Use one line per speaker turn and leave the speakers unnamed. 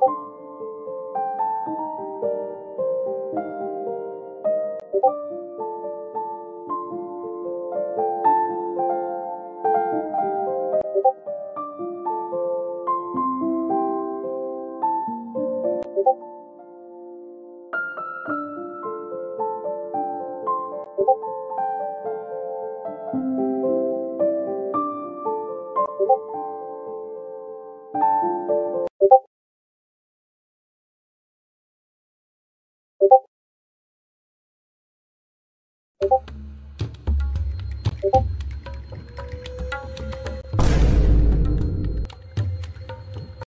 thank you you